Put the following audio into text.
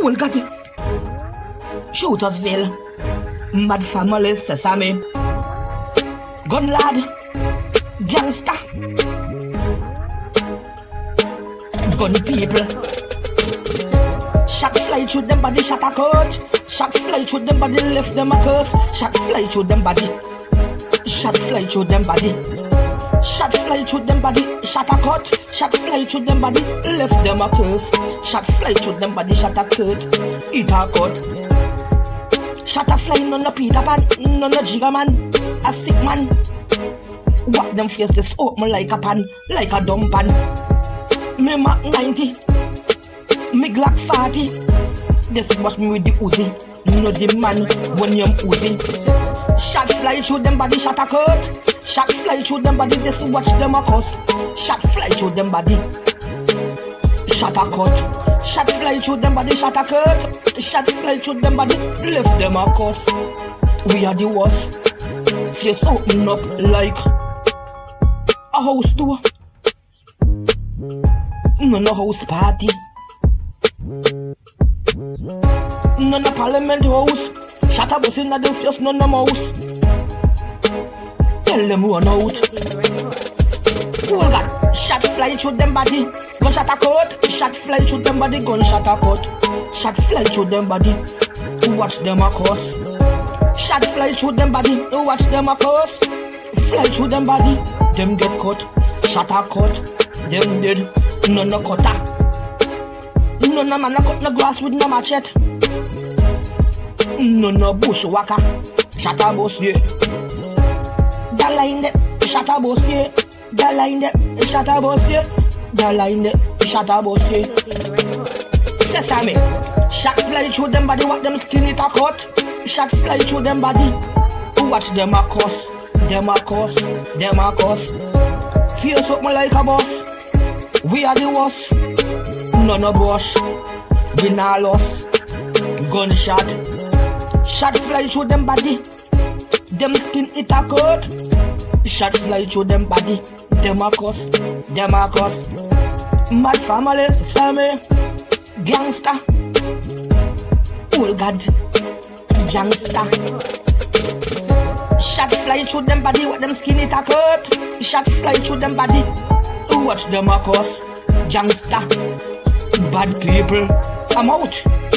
It. Shootersville. Mad family, sesame. Gun lad. Gangster. Gun people. Shot fly through them body, shot a cut. Shot fly through them body, left them a curse. Shot fly through them body. Shot fly through them body. Shot fly through them body, shot a cut. Shot fly through them body, left them a curse. Shot fly through them body, shot a cut. It a cut. Shot a fly, none a Peter Pan, none a Jigga man, a sick man. What them face this open like a pan, like a dumb pan. Me Mac 90, me Glock 40. This watch me with the Uzi, no the man when you're Uzi. Shot fly through them body, shot a cut. Shot fly through them body, this watch them a cuss. Shot fly through them body. Shot a cut. Shot fly through them body, shot a cut. Shot fly through them body, left them a cuss. We are the worst. Face open up like a house door. No no house party. No no parliament house. Shot a bus in a them face, no no mouse. Them run out. God, shot fly through them body. Gunshot a cut. Shot fly through them body. Gunshot a cut. Shot fly through them body. Watch them a cuss. Shot fly through them body. Watch them a cuss. Fly through them body. Them get caught. Shot a cut. Them dead. No no cutter. None a man a cut no grass with no machete. No no bushwhacker. Shot a bus yeah. Dollar in the shot a bus yeah. Dollar in the shot a bus yeah. Dollar in the shot a bus yeah. Shot fly through them body, what them skin it a cut. Shot fly through them body. Watch them a cuss. Them a cuss. Them a cuss. Feel something like a boss. We are the worst. None of brush. We not lost. Gunshot. Shot fly through them body. Them skin it a cut. Shot fly through them body. Them a cuss. Them a cuss. Mad family, family. Gangster. Oh God. Gangster. Shot fly through them body, what them skin it a cut. Shot fly through them body. Watch them a cuss. Gangster. Bad people. I'm out.